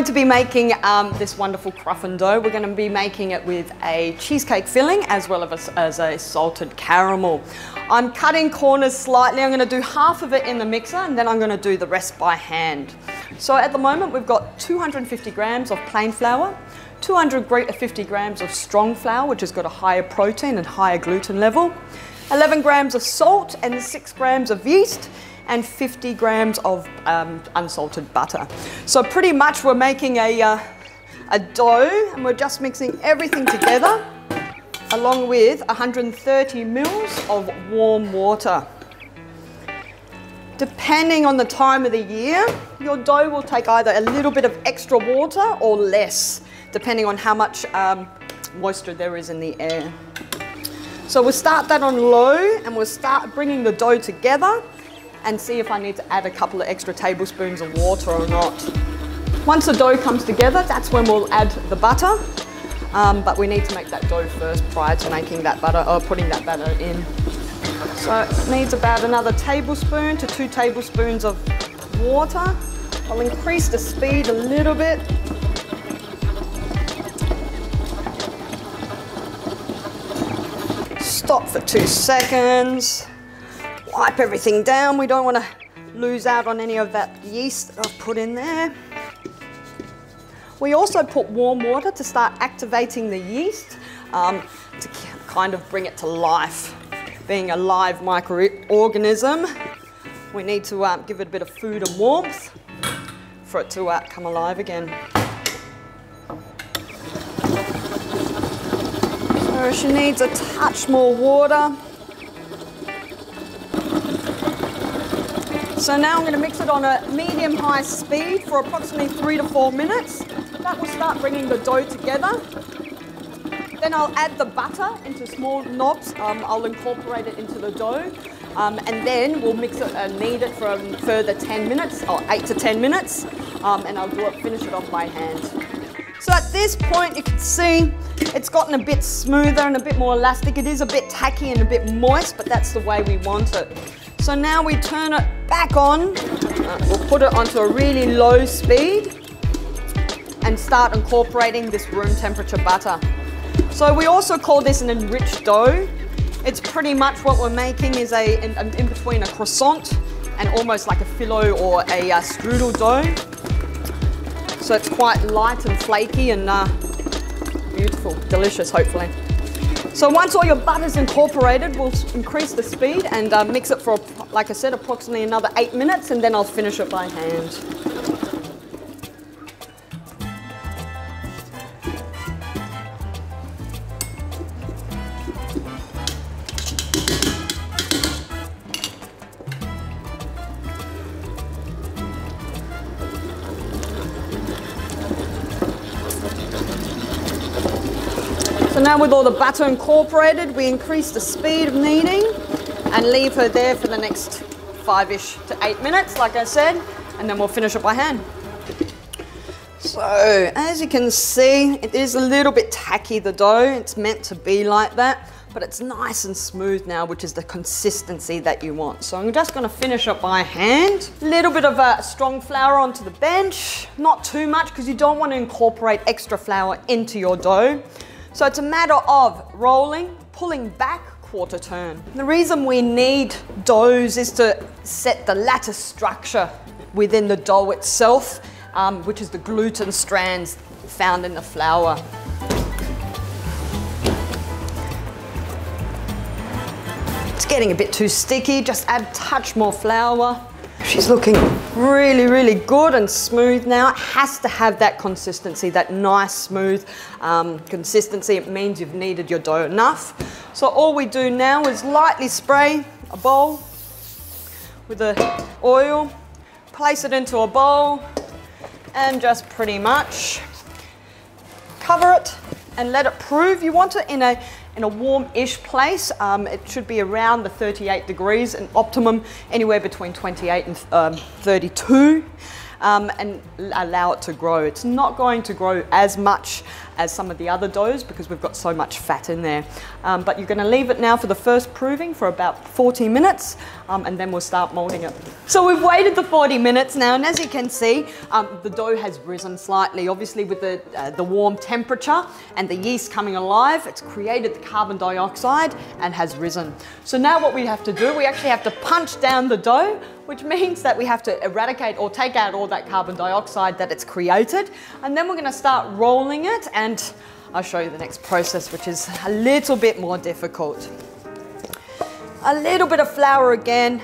Going to be making um, this wonderful cruffin dough. We're going to be making it with a cheesecake filling as well as, as a salted caramel. I'm cutting corners slightly. I'm going to do half of it in the mixer and then I'm going to do the rest by hand. So at the moment we've got 250 grams of plain flour, 250 grams of strong flour which has got a higher protein and higher gluten level, 11 grams of salt and 6 grams of yeast and 50 grams of um, unsalted butter. So pretty much we're making a, uh, a dough and we're just mixing everything together along with 130 mils of warm water. Depending on the time of the year, your dough will take either a little bit of extra water or less, depending on how much um, moisture there is in the air. So we'll start that on low and we'll start bringing the dough together and see if I need to add a couple of extra tablespoons of water or not. Once the dough comes together, that's when we'll add the butter. Um, but we need to make that dough first prior to making that butter or putting that batter in. So it needs about another tablespoon to two tablespoons of water. I'll increase the speed a little bit. Stop for two seconds wipe everything down. We don't want to lose out on any of that yeast that I've put in there. We also put warm water to start activating the yeast um, to kind of bring it to life. Being a live microorganism, we need to um, give it a bit of food and warmth for it to uh, come alive again. So she needs a touch more water. So now I'm going to mix it on a medium-high speed for approximately three to four minutes. That will start bringing the dough together. Then I'll add the butter into small knobs. Um, I'll incorporate it into the dough. Um, and then we'll mix it and knead it for a further 10 minutes, or 8 to 10 minutes. Um, and I'll do it, finish it off by hand. So at this point you can see it's gotten a bit smoother and a bit more elastic. It is a bit tacky and a bit moist, but that's the way we want it. So now we turn it back on. We'll put it onto a really low speed and start incorporating this room temperature butter. So we also call this an enriched dough. It's pretty much what we're making is a in, in between a croissant and almost like a phyllo or a uh, strudel dough. So it's quite light and flaky and uh, beautiful, delicious hopefully. So once all your butter's incorporated, we'll increase the speed and uh, mix it for, like I said, approximately another eight minutes and then I'll finish it by hand. Now with all the butter incorporated, we increase the speed of kneading and leave her there for the next five-ish to eight minutes, like I said, and then we'll finish it by hand. So, as you can see, it is a little bit tacky, the dough. It's meant to be like that, but it's nice and smooth now, which is the consistency that you want. So I'm just gonna finish it by hand. A little bit of a strong flour onto the bench, not too much, because you don't want to incorporate extra flour into your dough. So it's a matter of rolling, pulling back, quarter turn. The reason we need doughs is to set the lattice structure within the dough itself, um, which is the gluten strands found in the flour. It's getting a bit too sticky, just add touch more flour. She's looking really, really good and smooth now. It has to have that consistency, that nice, smooth um, consistency. It means you've kneaded your dough enough. So all we do now is lightly spray a bowl with the oil, place it into a bowl, and just pretty much cover it and let it prove. You want it in a in a warm-ish place. Um, it should be around the 38 degrees and optimum anywhere between 28 and um, 32 um, and allow it to grow. It's not going to grow as much as some of the other doughs because we've got so much fat in there. Um, but you're going to leave it now for the first proving for about 40 minutes um, and then we'll start molding it. So we've waited the 40 minutes now and as you can see um, the dough has risen slightly. Obviously with the, uh, the warm temperature and the yeast coming alive it's created the carbon dioxide and has risen. So now what we have to do, we actually have to punch down the dough which means that we have to eradicate or take out all that carbon dioxide that it's created. And then we're gonna start rolling it and I'll show you the next process, which is a little bit more difficult. A little bit of flour again,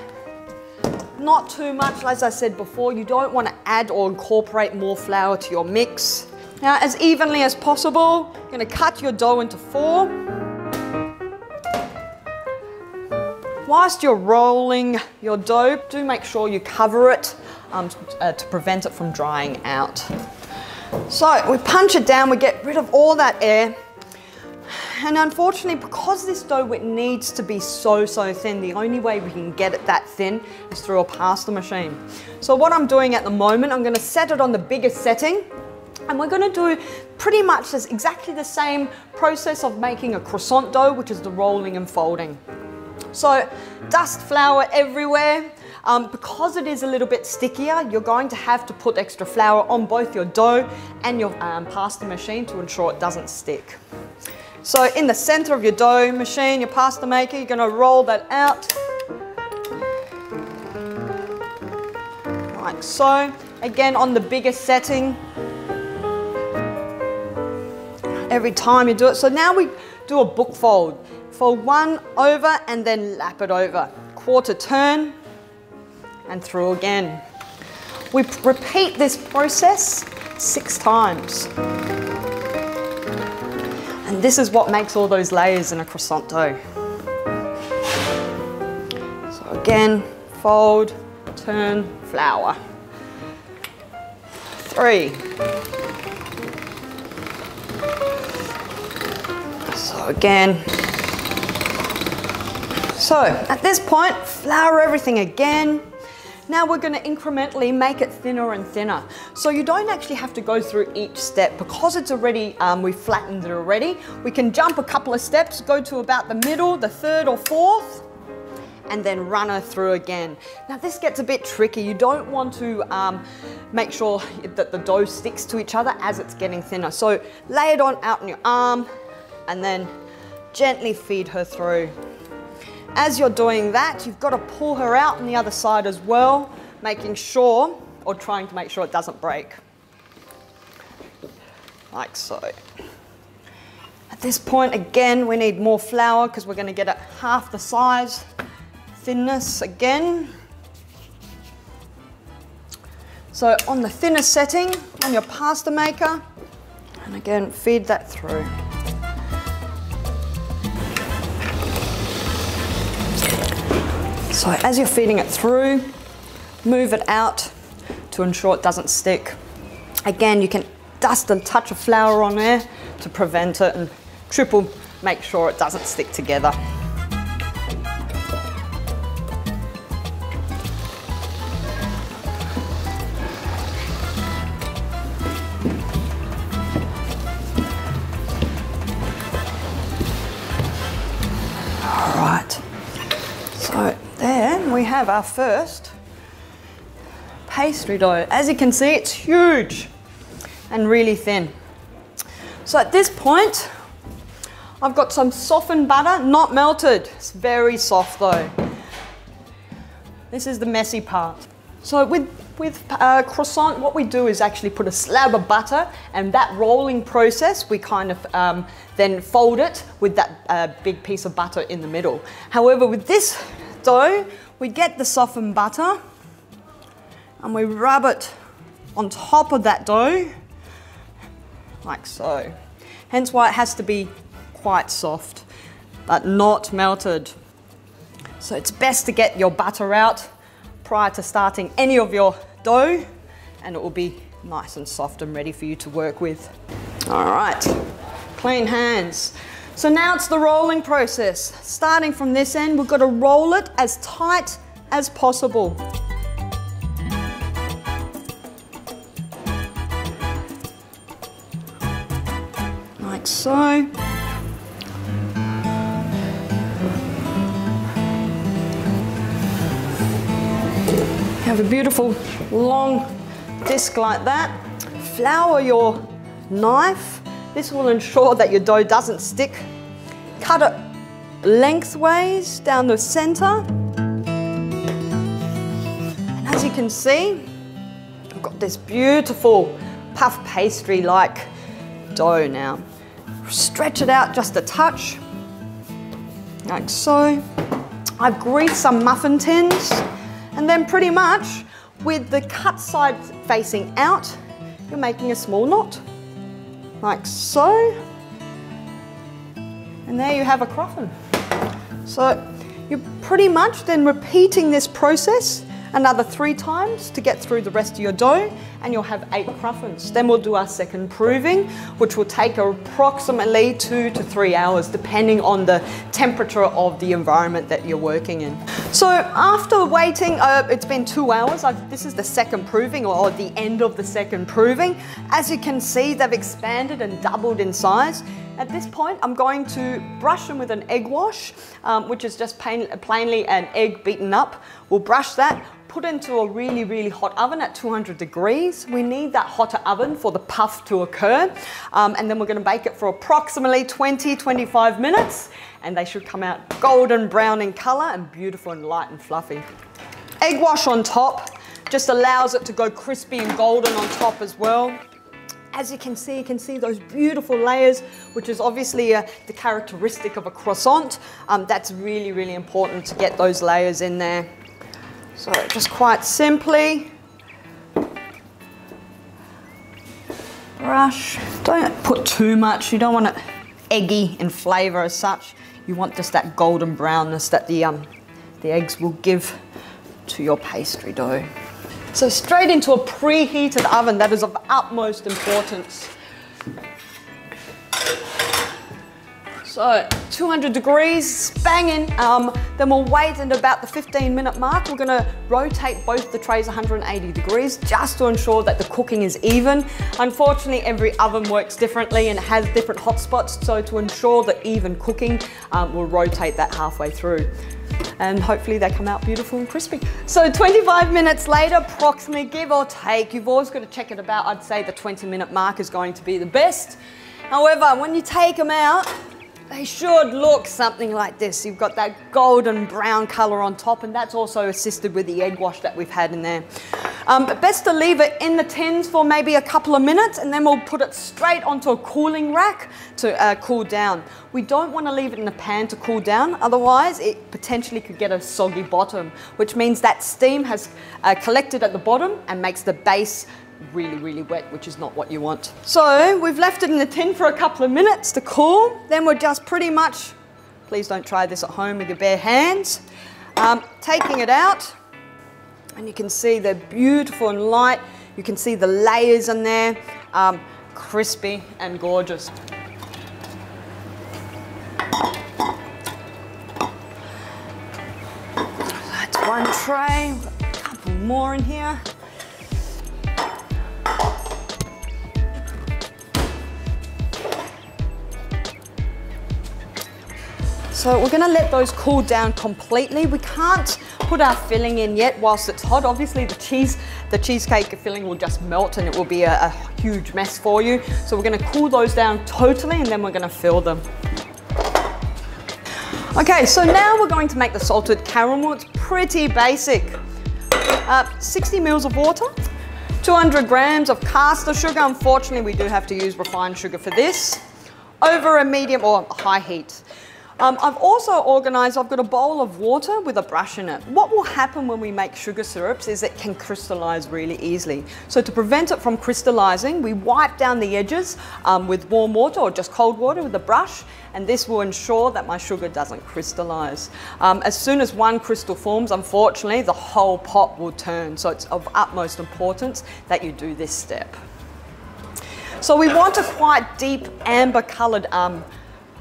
not too much, as I said before, you don't want to add or incorporate more flour to your mix. Now, as evenly as possible, you're going to cut your dough into four. Whilst you're rolling your dough, do make sure you cover it um, uh, to prevent it from drying out. So we punch it down, we get rid of all that air. And unfortunately, because this dough needs to be so, so thin, the only way we can get it that thin is through a pasta machine. So what I'm doing at the moment, I'm gonna set it on the biggest setting and we're gonna do pretty much this, exactly the same process of making a croissant dough, which is the rolling and folding. So dust flour everywhere. Um, because it is a little bit stickier, you're going to have to put extra flour on both your dough and your um, pasta machine to ensure it doesn't stick. So in the center of your dough machine, your pasta maker, you're gonna roll that out. Like so. Again, on the biggest setting. Every time you do it. So now we do a book fold. Fold one over and then lap it over. Quarter turn and through again. We repeat this process six times. And this is what makes all those layers in a croissant dough. So again, fold, turn, flour. Three. So again, so at this point, flour everything again. Now we're gonna incrementally make it thinner and thinner. So you don't actually have to go through each step because it's already, um, we've flattened it already. We can jump a couple of steps, go to about the middle, the third or fourth, and then run her through again. Now this gets a bit tricky. You don't want to um, make sure that the dough sticks to each other as it's getting thinner. So lay it on out on your arm and then gently feed her through. As you're doing that, you've got to pull her out on the other side as well, making sure, or trying to make sure it doesn't break. Like so. At this point, again, we need more flour because we're going to get it half the size, thinness again. So on the thinnest setting, on your pasta maker, and again, feed that through. So as you're feeding it through, move it out to ensure it doesn't stick. Again, you can dust a touch of flour on there to prevent it and triple make sure it doesn't stick together. Have our first pastry dough. As you can see, it's huge and really thin. So at this point, I've got some softened butter, not melted. It's very soft though. This is the messy part. So with, with uh, croissant, what we do is actually put a slab of butter and that rolling process, we kind of um, then fold it with that uh, big piece of butter in the middle. However, with this dough, we get the softened butter and we rub it on top of that dough, like so. Hence why it has to be quite soft, but not melted. So it's best to get your butter out prior to starting any of your dough and it will be nice and soft and ready for you to work with. All right, clean hands. So now it's the rolling process. Starting from this end, we've got to roll it as tight as possible. like so. Have a beautiful long disc like that. Flour your knife. This will ensure that your dough doesn't stick. Cut it lengthways down the center. And as you can see, I've got this beautiful puff pastry like dough now. Stretch it out just a touch, like so. I've greased some muffin tins and then pretty much with the cut side facing out, you're making a small knot, like so. And there you have a cruffin. So you're pretty much then repeating this process another three times to get through the rest of your dough and you'll have eight cruffins. Then we'll do our second proving, which will take approximately two to three hours, depending on the temperature of the environment that you're working in. So after waiting, uh, it's been two hours. I've, this is the second proving or the end of the second proving. As you can see, they've expanded and doubled in size. At this point, I'm going to brush them with an egg wash, um, which is just plain, plainly an egg beaten up. We'll brush that, put into a really, really hot oven at 200 degrees. We need that hotter oven for the puff to occur. Um, and then we're gonna bake it for approximately 20, 25 minutes. And they should come out golden brown in color and beautiful and light and fluffy. Egg wash on top just allows it to go crispy and golden on top as well as you can see, you can see those beautiful layers, which is obviously uh, the characteristic of a croissant. Um, that's really, really important to get those layers in there. So just quite simply, brush. Don't put too much, you don't want it eggy in flavor as such. You want just that golden brownness that the, um, the eggs will give to your pastry dough. So straight into a preheated oven, that is of utmost importance. So 200 degrees, banging. Um, then we'll wait at about the 15 minute mark. We're gonna rotate both the trays 180 degrees just to ensure that the cooking is even. Unfortunately, every oven works differently and has different hot spots. So to ensure the even cooking, um, we'll rotate that halfway through and hopefully they come out beautiful and crispy. So 25 minutes later, approximately give or take, you've always got to check it about, I'd say the 20 minute mark is going to be the best. However, when you take them out, they should look something like this. You've got that golden brown color on top and that's also assisted with the egg wash that we've had in there. Um, but best to leave it in the tins for maybe a couple of minutes and then we'll put it straight onto a cooling rack to uh, cool down. We don't want to leave it in the pan to cool down, otherwise it potentially could get a soggy bottom, which means that steam has uh, collected at the bottom and makes the base really, really wet, which is not what you want. So we've left it in the tin for a couple of minutes to cool. Then we're just pretty much, please don't try this at home with your bare hands, um, taking it out. And you can see they're beautiful and light. You can see the layers in there, um, crispy and gorgeous. That's one tray, a couple more in here. So we're gonna let those cool down completely. We can't put our filling in yet whilst it's hot. Obviously the cheese, the cheesecake filling will just melt and it will be a, a huge mess for you. So we're gonna cool those down totally and then we're gonna fill them. Okay, so now we're going to make the salted caramel. It's pretty basic. Uh, 60 mils of water, 200 grams of caster sugar. Unfortunately, we do have to use refined sugar for this. Over a medium or high heat. Um, I've also organised, I've got a bowl of water with a brush in it. What will happen when we make sugar syrups is it can crystallise really easily. So to prevent it from crystallising, we wipe down the edges um, with warm water or just cold water with a brush and this will ensure that my sugar doesn't crystallise. Um, as soon as one crystal forms, unfortunately, the whole pot will turn. So it's of utmost importance that you do this step. So we want a quite deep amber coloured um,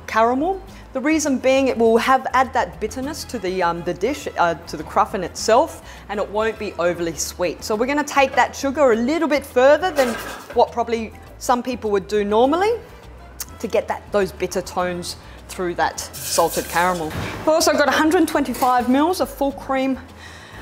caramel. The reason being it will have add that bitterness to the, um, the dish, uh, to the cruffin itself, and it won't be overly sweet. So we're gonna take that sugar a little bit further than what probably some people would do normally. to get that those bitter tones through that salted caramel. I've also got 125 mils of full cream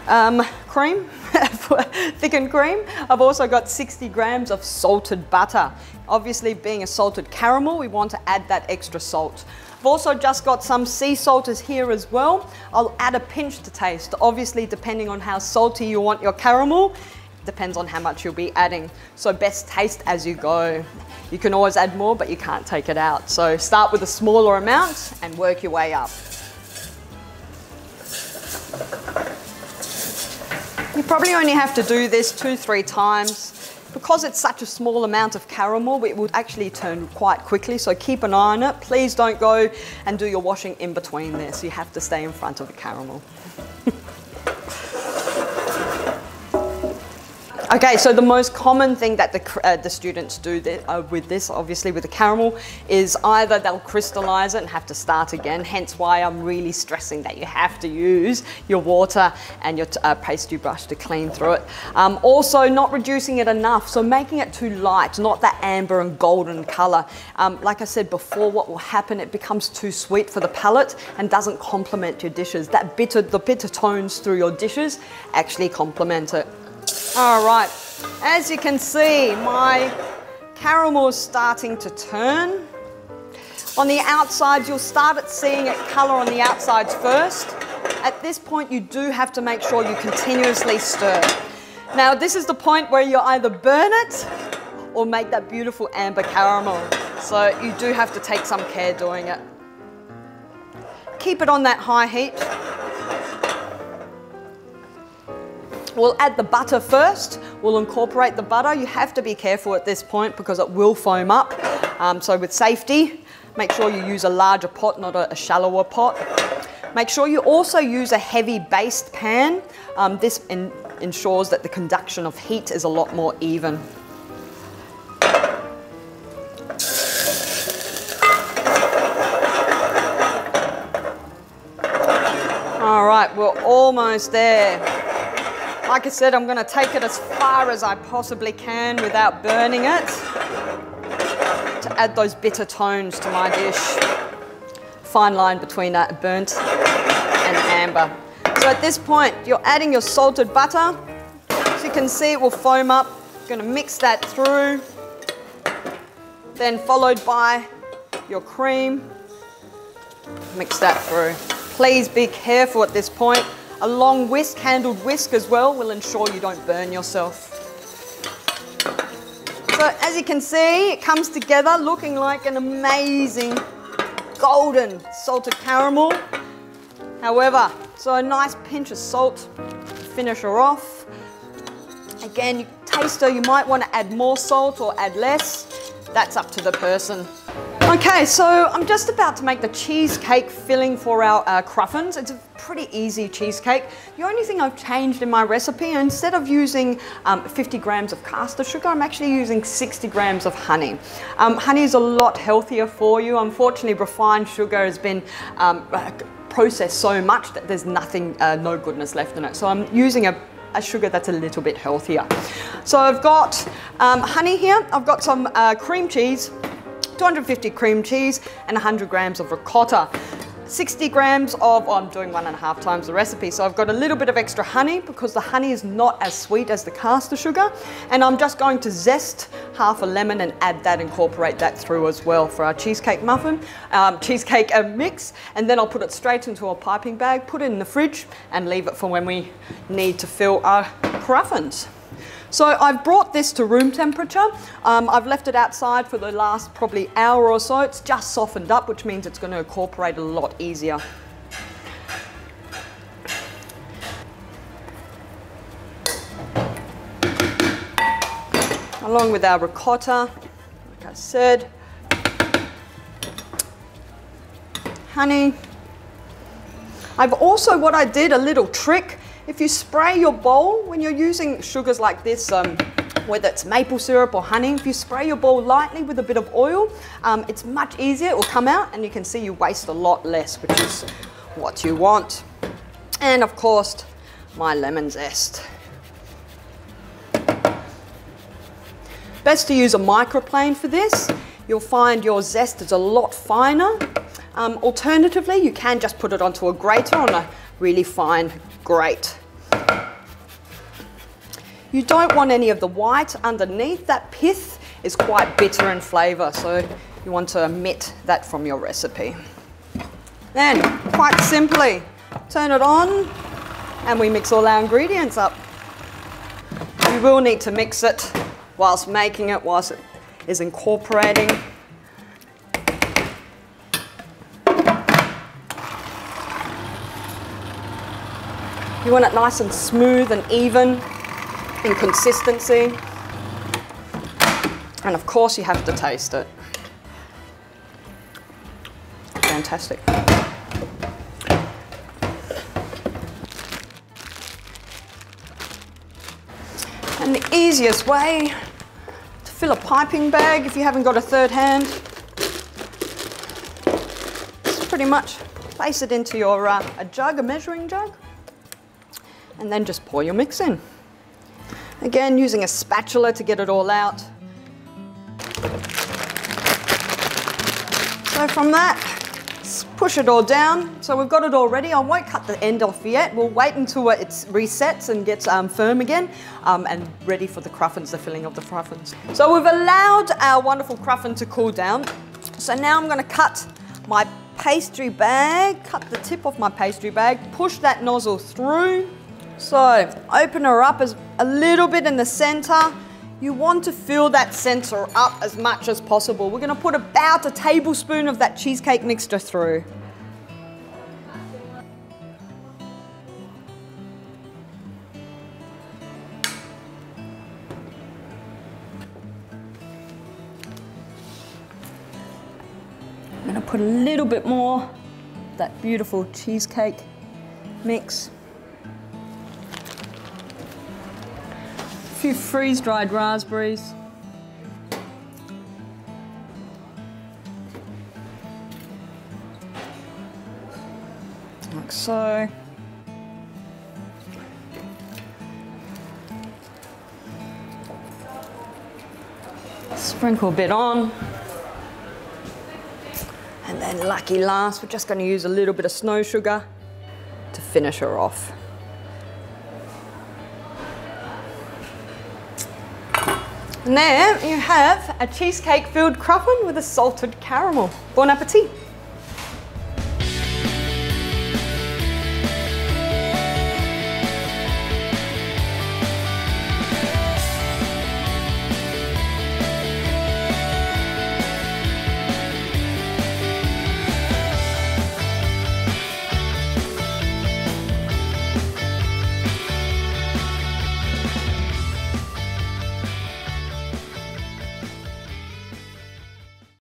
um, cream, thickened cream. I've also got 60 grams of salted butter. Obviously being a salted caramel, we want to add that extra salt. I've also just got some sea salters here as well. I'll add a pinch to taste. Obviously depending on how salty you want your caramel, depends on how much you'll be adding. So best taste as you go. You can always add more, but you can't take it out. So start with a smaller amount and work your way up. You probably only have to do this two, three times. Because it's such a small amount of caramel, it will actually turn quite quickly, so keep an eye on it. Please don't go and do your washing in between this. You have to stay in front of the caramel. Okay, so the most common thing that the, uh, the students do uh, with this, obviously with the caramel, is either they'll crystallize it and have to start again, hence why I'm really stressing that you have to use your water and your uh, pastry brush to clean through it. Um, also, not reducing it enough, so making it too light, not that amber and golden color. Um, like I said before, what will happen, it becomes too sweet for the palate and doesn't complement your dishes. That bitter, the bitter tones through your dishes actually complement it. All right, as you can see, my caramel is starting to turn. On the outside, you'll start at seeing it colour on the outsides first. At this point, you do have to make sure you continuously stir. Now, this is the point where you either burn it or make that beautiful amber caramel. So you do have to take some care doing it. Keep it on that high heat We'll add the butter first. We'll incorporate the butter. You have to be careful at this point because it will foam up. Um, so with safety, make sure you use a larger pot, not a, a shallower pot. Make sure you also use a heavy based pan. Um, this ensures that the conduction of heat is a lot more even. All right, we're almost there. Like I said, I'm gonna take it as far as I possibly can without burning it to add those bitter tones to my dish. Fine line between that burnt and amber. So at this point, you're adding your salted butter. As you can see, it will foam up. You're gonna mix that through. Then followed by your cream. Mix that through. Please be careful at this point. A long whisk, handled whisk as well, will ensure you don't burn yourself. So as you can see, it comes together looking like an amazing golden salted caramel. However, so a nice pinch of salt to finish her off. Again, you taster, you might want to add more salt or add less. That's up to the person. Okay, so I'm just about to make the cheesecake filling for our uh, cruffins. It's pretty easy cheesecake. The only thing I've changed in my recipe, instead of using um, 50 grams of caster sugar, I'm actually using 60 grams of honey. Um, honey is a lot healthier for you. Unfortunately, refined sugar has been um, processed so much that there's nothing, uh, no goodness left in it. So I'm using a a sugar that's a little bit healthier. So I've got um, honey here, I've got some uh, cream cheese, 250 cream cheese and 100 grams of ricotta. 60 grams of, oh, I'm doing one and a half times the recipe, so I've got a little bit of extra honey because the honey is not as sweet as the caster sugar. And I'm just going to zest half a lemon and add that, incorporate that through as well for our cheesecake muffin, um, cheesecake uh, mix. And then I'll put it straight into a piping bag, put it in the fridge and leave it for when we need to fill our cruffins. So I've brought this to room temperature. Um, I've left it outside for the last probably hour or so. It's just softened up, which means it's going to incorporate a lot easier. Along with our ricotta, like I said, honey. I've also, what I did, a little trick, if you spray your bowl, when you're using sugars like this, um, whether it's maple syrup or honey, if you spray your bowl lightly with a bit of oil, um, it's much easier, it will come out and you can see you waste a lot less, which is what you want. And of course, my lemon zest. Best to use a microplane for this. You'll find your zest is a lot finer. Um, alternatively, you can just put it onto a grater on a really fine grate. You don't want any of the white underneath. That pith is quite bitter in flavour, so you want to omit that from your recipe. Then, quite simply, turn it on and we mix all our ingredients up. You will need to mix it whilst making it, whilst it is incorporating. You want it nice and smooth and even in consistency. And of course you have to taste it. Fantastic. And the easiest way fill a piping bag if you haven't got a third hand is pretty much place it into your uh, a jug, a measuring jug, and then just pour your mix in. Again, using a spatula to get it all out. So from that, push it all down. So we've got it all ready. I won't cut the end off yet. We'll wait until it resets and gets um, firm again um, and ready for the cruffins, the filling of the cruffins. So we've allowed our wonderful cruffin to cool down. So now I'm gonna cut my pastry bag, cut the tip off my pastry bag, push that nozzle through, so open her up as a little bit in the center. You want to fill that center up as much as possible. We're gonna put about a tablespoon of that cheesecake mixture through. I'm gonna put a little bit more that beautiful cheesecake mix. Few freeze-dried raspberries. Like so. Sprinkle a bit on. And then lucky last, we're just going to use a little bit of snow sugar to finish her off. And there you have a cheesecake filled cruffin with a salted caramel. Bon appetit!